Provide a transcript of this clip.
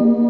you.